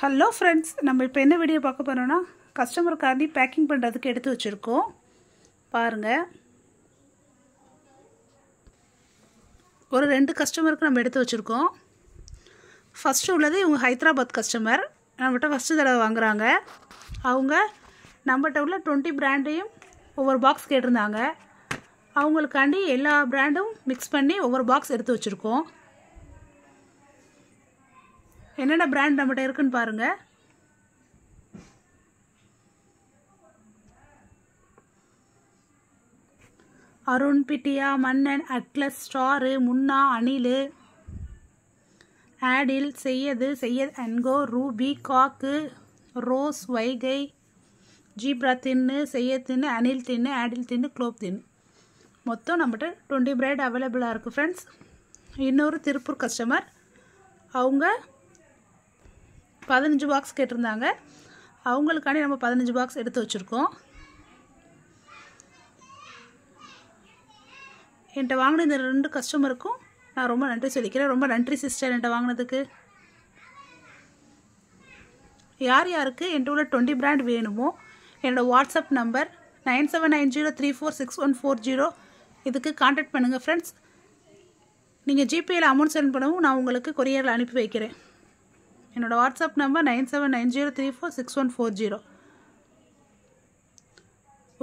Hello friends நம்ம இப்போ என்ன வீடியோ பார்க்க போகிறோன்னா கஸ்டமருக்காண்டி பேக்கிங் பண்ணுறதுக்கு எடுத்து வச்சுருக்கோம். பாருங்கள் ஒரு ரெண்டு கஸ்டமருக்கு நம்ம எடுத்து வச்சுருக்கோம். ஃபஸ்ட்டு உள்ளது இவங்க ஹைதராபாத் கஸ்டமர் நம்மகிட்ட ஃபஸ்ட்டு தடவை வாங்குகிறாங்க அவங்க நம்மகிட்ட உள்ள டுவெண்ட்டி பிராண்டையும் ஒவ்வொரு பாக்ஸ் கேட்டிருந்தாங்க. அவங்களுக்காண்டி எல்லா பிராண்டும் மிக்ஸ் பண்ணி ஒவ்வொரு பாக்ஸ் எடுத்து வச்சுருக்கோம். என்னென்ன பிராண்ட் நம்மகிட்ட இருக்குன்னு பாருங்கள் அருண் பிட்டியா மன்னன் அட்லஸ் ஸ்டாரு முன்னா அணில் ஆடில் செய்யது செய்யத் அன்கோ ரூபி காக்கு ரோஸ் வைகை ஜீப்ரா தின்னு செய்ய தின்னு அனில் தின்னு ஆடில் தின்னு குளோப் தின்னு. மொத்தம் நம்மகிட்ட டுவெண்ட்டி பிரைட் அவைலபிளாக இருக்குது ஃப்ரெண்ட்ஸ் இன்னொரு திருப்பூர் கஸ்டமர் அவங்க பதினஞ்சு பாக்ஸ் கேட்டிருந்தாங்க. அவங்களுக்காண்டி நம்ம பதினஞ்சு பாக்ஸ் எடுத்து வச்சுருக்கோம். என்கிட்ட வாங்கின இந்த ரெண்டு கஸ்டமருக்கும் நான் ரொம்ப நன்றி சொல்லிக்கிறேன். ரொம்ப நன்றி சிஸ்டர் என்கிட்ட வாங்கினதுக்கு. யார் யாருக்கு என்கிட்ட உள்ள டுவெண்ட்டி பிராண்ட் வேணுமோ என்னோடய WhatsApp number nine seven nine zero three four six one four zero இதுக்கு காண்டாக்ட் பண்ணுங்கள் ஃப்ரெண்ட்ஸ் நீங்கள் ஜிபேயில் அமௌண்ட் சென்ட் பண்ணவும் நான் உங்களுக்கு கொரியரில் அனுப்பி வைக்கிறேன். என்னோடய WhatsApp number nine seven nine zero three four six one four zero.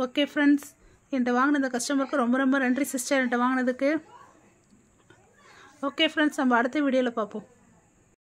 Okay friends என்கிட்ட வாங்கின இந்த கஸ்டமருக்கு ரொம்ப ரொம்ப நன்றி சிஸ்டர் என்கிட்ட வாங்கினதுக்கு. ஓகே ஃப்ரெண்ட்ஸ் நம்ம அடுத்த வீடியோவில் பார்ப்போம்